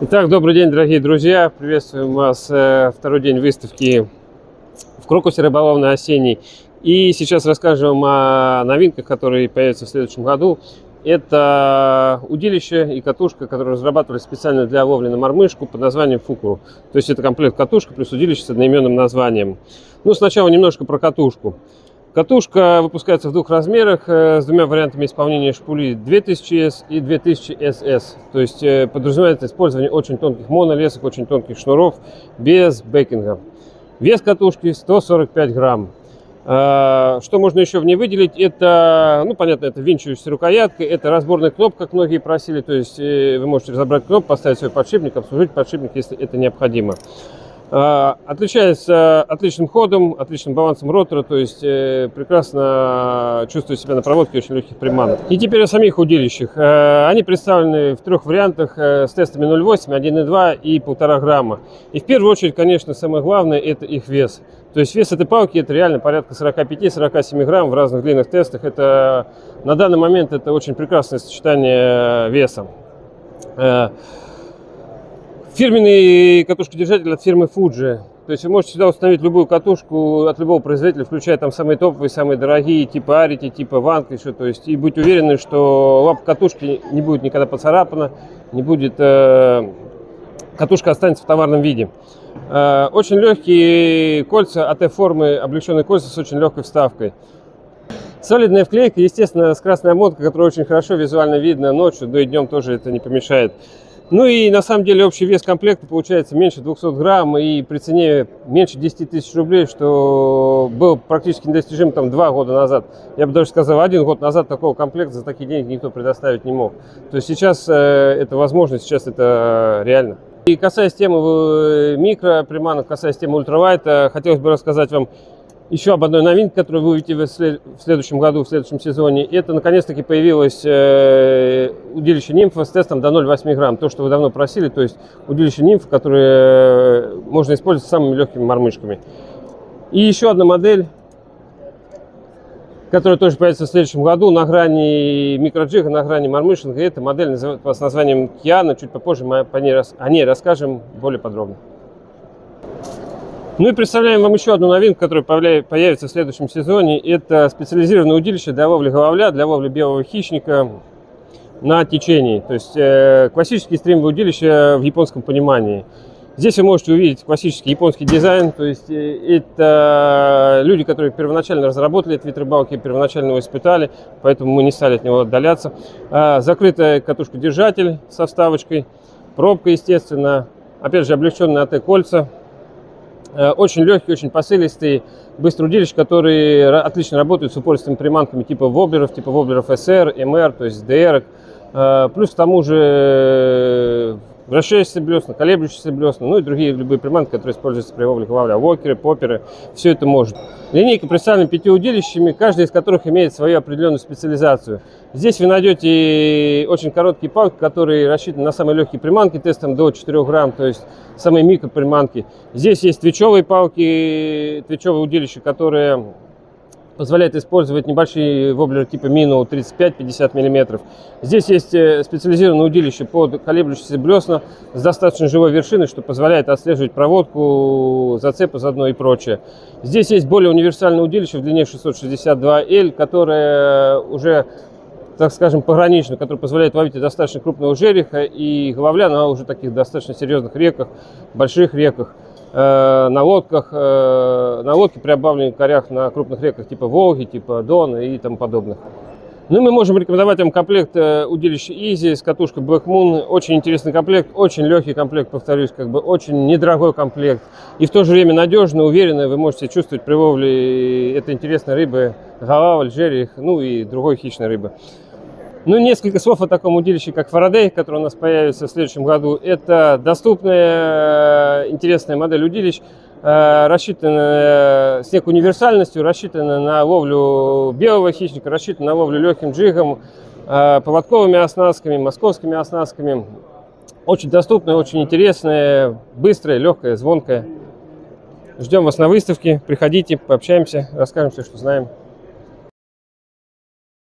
Итак, добрый день, дорогие друзья. Приветствуем вас э, второй день выставки в Крокусе рыболовной осенней. И сейчас расскажем о новинках, которые появятся в следующем году. Это удилище и катушка, которые разрабатывали специально для ловли на мормышку под названием Фукуру. То есть это комплект катушка плюс удилище с одноименным названием. Ну, сначала немножко про катушку. Катушка выпускается в двух размерах э, с двумя вариантами исполнения шпули 2000S и 2000SS. То есть э, подразумевается использование очень тонких монолесок, очень тонких шнуров без бекинга. Вес катушки 145 грамм. Э, что можно еще в ней выделить? Это, ну понятно, это винчивающаяся рукоятка, это разборный кноп, как многие просили. То есть вы можете разобрать кноп, поставить свой подшипник, обслужить подшипник, если это необходимо. А, отличается отличным ходом, отличным балансом ротора, то есть э, прекрасно чувствует себя на проводке очень легких приманок. И теперь о самих удилищах. Э, они представлены в трех вариантах э, с тестами 0,8, 1,2 и 1,5 грамма. И в первую очередь, конечно, самое главное это их вес. То есть вес этой палки это реально порядка 45-47 грамм в разных длинных тестах. Это на данный момент это очень прекрасное сочетание веса. Фирменный катушкодержатель от фирмы Fuji. То есть вы можете сюда установить любую катушку от любого производителя, включая там самые топовые, самые дорогие, типа Арити, типа Ванка еще. То есть и быть уверены, что лапа катушки не будет никогда поцарапана, не будет... Э, катушка останется в товарном виде. Э, очень легкие кольца АТ-формы, облегченные кольца с очень легкой вставкой. Солидная вклейка, естественно, с красной обмоткой, которая очень хорошо визуально видно ночью, да и днем тоже это не помешает. Ну и на самом деле общий вес комплекта получается меньше 200 грамм и при цене меньше 10 тысяч рублей, что был практически недостижим там два года назад. Я бы даже сказал, один год назад такого комплекта за такие деньги никто предоставить не мог. То есть сейчас э, это возможно, сейчас это реально. И касаясь темы э, микро приманок, касаясь темы ультралайта, хотелось бы рассказать вам еще об одной новинке, которую вы увидите в следующем году, в следующем сезоне. Это наконец-таки появилось э, удилище нимфа с тестом до 0,8 грамм. То, что вы давно просили, то есть удилище нимфа, которое можно использовать с самыми легкими мормышками. И еще одна модель, которая тоже появится в следующем году на грани микроджига, на грани мормышинга. Эта модель с названием Киана. Чуть попозже мы по ней, о ней расскажем более подробно. Ну и представляем вам еще одну новинку, которая появится в следующем сезоне. Это специализированное удилище для ловли головля, для ловли белого хищника на течении. То есть э, классические стримовые удилища в японском понимании. Здесь вы можете увидеть классический японский дизайн, то есть э, это люди, которые первоначально разработали этот вид рыбалки, первоначально его испытали, поэтому мы не стали от него отдаляться. А, закрытая катушка-держатель со вставочкой, пробка, естественно, опять же облегченные АТ-кольца, очень легкий, очень посылистый, быстрый удилищ, который отлично работает с упористыми приманками типа воблеров, типа воблеров SR, MR, то есть DR. Э, плюс к тому же вращающиеся блесна, колеблющиеся блесна, ну и другие любые приманки, которые используются при ловле ловля, вокеры, поперы, все это может. Линейка представлена пятью удилищами, каждый из которых имеет свою определенную специализацию. Здесь вы найдете очень короткие палки, которые рассчитаны на самые легкие приманки, тестом до 4 грамм, то есть самые микроприманки. Здесь есть твичевые палки, твичевые удилища, которые позволяет использовать небольшие воблеры типа Mino 35-50 мм. Здесь есть э, специализированное удилище под колеблющиеся блесна с достаточно живой вершиной, что позволяет отслеживать проводку, зацепы заодно и прочее. Здесь есть более универсальное удилище в длине 662L, которое уже так скажем, погранично, который позволяет ловить достаточно крупного жереха и головля на уже таких достаточно серьезных реках, больших реках. Э, на лодках, э, на лодке при обавленных корях на крупных реках типа Волги, типа Дон и тому подобных. Ну и мы можем рекомендовать вам комплект э, удилища Easy с катушкой Black Moon. Очень интересный комплект, очень легкий комплект, повторюсь, как бы очень недорогой комплект. И в то же время надежный, уверенный. Вы можете чувствовать при ловле этой интересной рыбы, галавль, жерех, ну и другой хищной рыбы. Ну, несколько слов о таком удилище, как Фарадей, который у нас появится в следующем году. Это доступная, э, интересная модель удилищ, э, рассчитанная с некой универсальностью, рассчитанная на ловлю белого хищника, рассчитанная на ловлю легким джигом, э, поводковыми оснастками, московскими оснастками. Очень доступная, очень интересная, быстрая, легкая, звонкая. Ждем вас на выставке. Приходите, пообщаемся, расскажем все, что знаем.